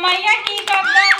My keep up